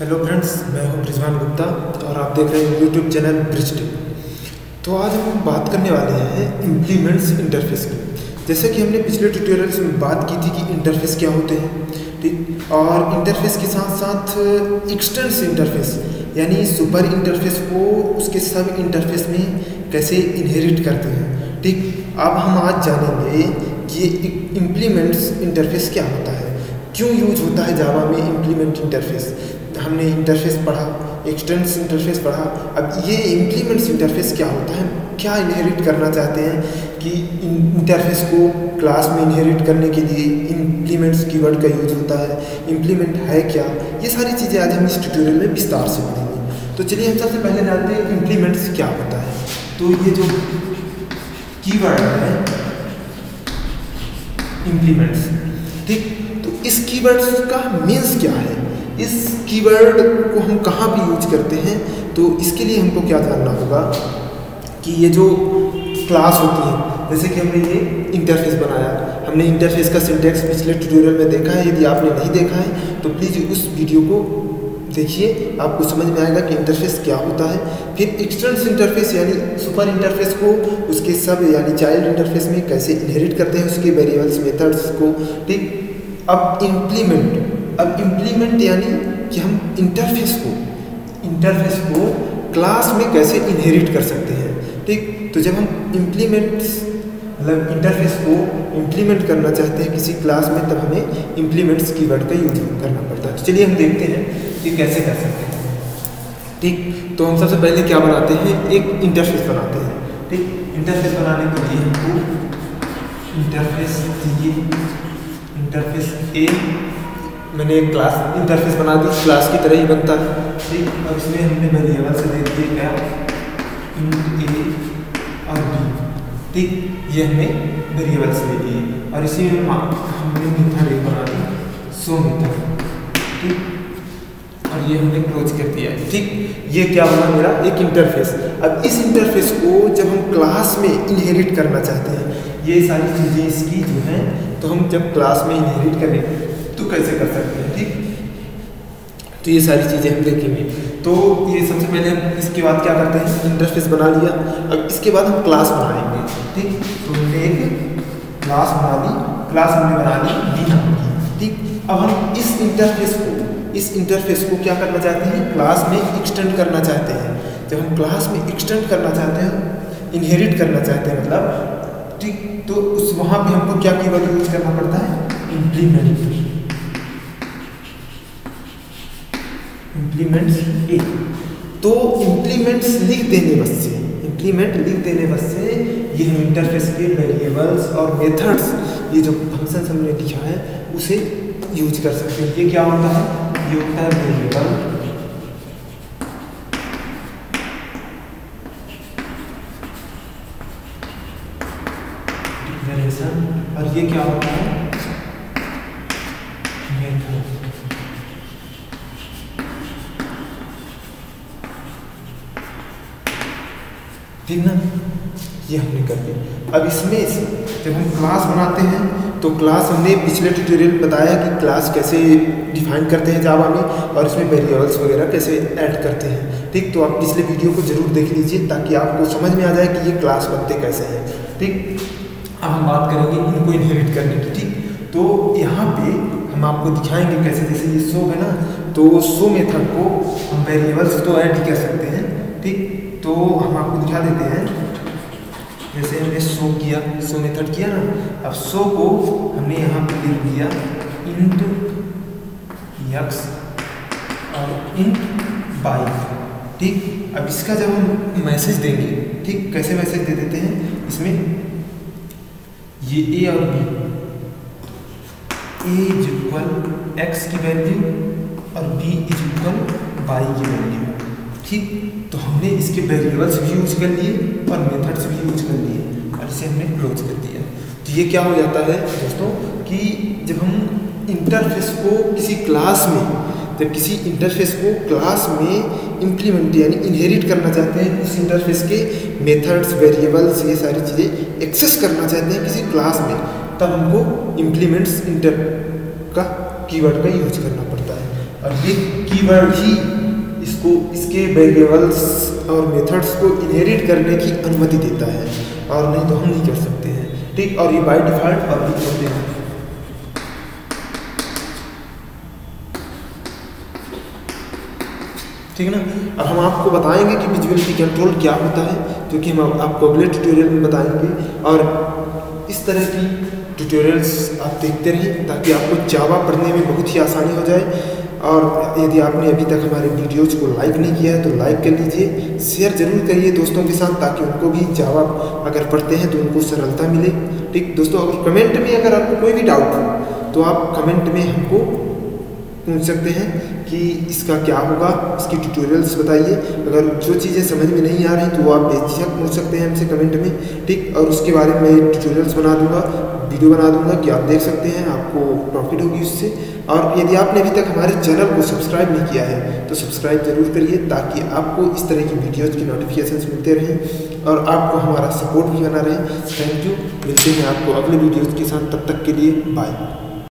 Hello friends मैं हूँ ब्रिजवान गुप्ता और आप देख रहे हैं यूट्यूब चैनल ब्रिज तो आज हम बात करने वाले हैं इम्प्लीमेंट्स इंटरफेस की। जैसे कि हमने पिछले ट्यूटोरियल्स में बात की थी कि इंटरफेस क्या होते हैं, ठीक? और इंटरफेस के साथ साथ एक्सटेंस इंटरफेस यानी सुपर इंटरफेस को उसके सब इंटरफेस में कैसे इनहेरिट करते हैं, ठीक? अब हम आज जानेंगे कि इम्प्लीमेंट्स इंटरफेस क्या होता है। क्यों यूज़ होता है जावा में इम्प्लीमेंट इंटरफेस हमने इंटरफेस पढ़ा एक्सटेंस इंटरफेस पढ़ा। अब ये इम्प्लीमेंट्स इंटरफेस क्या होता है? क्या इनहेरिट करना चाहते हैं कि इंटरफेस को क्लास में इनहेरिट करने के लिए इम्प्लीमेंट्स कीवर्ड का यूज़ होता है इम्प्लीमेंट है क्या? ये सारी चीज़ें आज हम इस ट्यूटोरियल में विस्तार से पढ़ेंगे। तो चलिए हम सबसे पहले जानते हैं इम्प्लीमेंट्स क्या होता है। तो ये जो कीवर्ड है इम्प्लीमेंट्स ठीक? तो इस कीवर्ड्स का मीन्स क्या है? इस कीवर्ड को हम कहाँ भी यूज़ करते हैं तो इसके लिए हमको क्या जानना होगा कि ये जो क्लास होती है, जैसे कि हमने ये इंटरफेस बनाया, हमने इंटरफेस का सिंटेक्स पिछले ट्यूटोरियल में देखा है, यदि आपने नहीं देखा है तो प्लीज़ उस वीडियो को देखिए, आपको समझ में आएगा कि इंटरफेस क्या होता है। फिर एक्सटर्नस इंटरफेस यानी सुपर इंटरफेस को उसके सब यानी चाइल्ड इंटरफेस में कैसे इनहेरिट करते हैं, उसके वेरिएबल्स मेथड्स को, ठीक। अब इम्प्लीमेंट अब इम्प्लीमेंट यानी कि हम इंटरफेस को इंटरफेस को क्लास में कैसे इनहेरिट कर सकते हैं? ठीक तो जब हम इम्प्लीमेंट्स मतलब इंटरफेस को इम्प्लीमेंट करना चाहते हैं किसी क्लास में, तब हमें इम्प्लीमेंट्स कीवर्ड का यूज़ करना पड़ता है। तो चलिए हम देखते हैं कि कैसे कर सकते हैं। ठीक तो हम सबसे पहले क्या बनाते हैं? एक इंटरफेस बनाते हैं। ठीक इंटरफेस बनाने के लिए हमको इंटरफेस चाहिए। इंटरफेस ए मैंने एक क्लास इंटरफेस बना दी क्लास की तरह ही बनता। है ठीक, अब इसमें हमने वेरिएबल से दे दिए क्या इंट ए और बी ठीक, ये हमने वेरिएबल से दे दिए। और इसी में हमने मेथड एक बना दी, सो मेथड ठीक, और ये हमने क्लोज कर दिया। ठीक, ये क्या बना मेरा? एक इंटरफेस अब इस इंटरफेस को जब हम क्लास में इनहेरिट करना चाहते हैं, ये सारी चीज़ें इसकी जो हैं तो हम जब क्लास में इनहेरिट करें कैसे कर सकते हैं ठीक? तो ये सारी चीज़ें हम देखेंगे। तो ये सबसे पहले हम इसके बाद क्या करते हैं? इंटरफेस बना लिया। अब इसके बाद हम क्लास बनाएँगे ठीक? तो हमने एक क्लास बना दी क्लास हमने बना दी डी नाम की ठीक? अब हम इस इंटरफेस को इस इंटरफेस को क्या करना चाहते हैं? क्लास में एक्सटेंड करना चाहते हैं। जब हम क्लास में एक्सटेंड करना चाहते हैं इनहेरिट करना चाहते हैं मतलब ठीक? तो उस वहाँ पे हमको क्या कीवर्ड यूज़ करना पड़ता है? इम्प्लीमेंट इम्प्लीमेंट्स ए तो इम्प्लीमेंट्स लिख देने बस से इम्प्लीमेंट लिख देने बस से ये हम इंटरफेस के वेरिएबल्स और मेथड्स ये जो फ़ंक्शन हमने लिखा है, उसे यूज़ कर सकते हैं। ये क्या होता है? ये होता है वेरिएबल और ये क्या होता है? ठीक ना ये हमने कर दिया। अब इसमें जब हम क्लास बनाते हैं तो क्लास हमने पिछले ट्यूटोरियल बताया कि क्लास कैसे डिफाइन करते हैं जावा में और इसमें वेरिएबल्स वगैरह कैसे ऐड करते हैं। ठीक तो आप पिछले वीडियो को ज़रूर देख लीजिए ताकि आपको समझ में आ जाए कि ये क्लास बनते कैसे हैं। ठीक, अब हम बात करेंगे इनको इनहेरिट करने की। ठीक तो यहाँ पे हम आपको दिखाएँगे कैसे, जैसे ये शो है ना तो शो मेथड को हम वेरिएबल्स तो ऐड कर सकते हैं। तो हम आपको दिखा देते हैं। जैसे हमने शो किया सो मेथड किया ना, अब शो को हमने यहाँ पर लिख दिया इंट यक्स और इंट बाई ठीक? अब इसका जब हम मैसेज देंगे, ठीक? कैसे मैसेज दे देते हैं? इसमें ये ए और B A is equal X की वैल्यू और बी इज़ इक्वल बाई की वैल्यू ठीक तो हमने इसके वेरिएबल्स भी यूज़ कर लिए और मेथड्स भी यूज़ कर लिए और इसे हमने क्लोज कर दिया। तो ये क्या हो जाता है दोस्तों कि जब हम इंटरफेस को किसी क्लास में, जब किसी इंटरफेस को क्लास में इम्प्लीमेंट यानी इनहेरिट करना चाहते हैं, उस इंटरफेस के मेथड्स वेरिएबल्स ये सारी चीज़ें एक्सेस करना चाहते हैं किसी क्लास में, तब हमको इम्प्लीमेंट्स इंटर का कीवर्ड का यूज़ करना पड़ता है। और ये कीवर्ड ही इसको, इसके वेरिएबल्स और मेथड्स को इनहेरिट करने की अनुमति देता है। और नहीं तो हम नहीं कर सकते हैं। ठीक, और ये बाय डिफ़ॉल्ट पब्लिक होते हैं। ठीक है ना? अब हम आपको बताएँगे कि विजुअलिटी कंट्रोल क्या होता है, जो कि हम आपको अगले ट्यूटोरियल में बताएँगे। और इस तरह की ट्यूटोरियल्स आप देखते रहिए ताकि आपको जावा पढ़ने में बहुत ही आसानी हो जाए। और यदि आपने अभी तक हमारे वीडियोज़ को लाइक नहीं किया है तो लाइक कर लीजिए शेयर ज़रूर करिए दोस्तों के साथ, ताकि उनको भी जावा अगर पढ़ते हैं तो उनको सरलता मिले। ठीक, दोस्तों, अगर कमेंट में अगर आपको कोई भी डाउट हो तो आप कमेंट में हमको पूछ सकते हैं कि इसका क्या होगा। इसकी ट्यूटोरियल्स बताइए। अगर जो चीज़ें समझ में नहीं आ रही तो आप बेझिझक पूछ सकते हैं हमसे कमेंट में। ठीक, और उसके बारे में ट्यूटोरियल्स बना दूँगा। वीडियो बना दूँगा कि आप देख सकते हैं, आपको प्रॉफिट होगी उससे। और यदि आपने अभी तक हमारे चैनल को सब्सक्राइब नहीं किया है तो सब्सक्राइब ज़रूर करिए ताकि आपको इस तरह की वीडियोज़ की नोटिफिकेशन मिलते रहें और आपको हमारा सपोर्ट भी बना रहे। थैंक यू मिलते हैं आपको अगले वीडियोज़ के साथ। तब तक के लिए बाय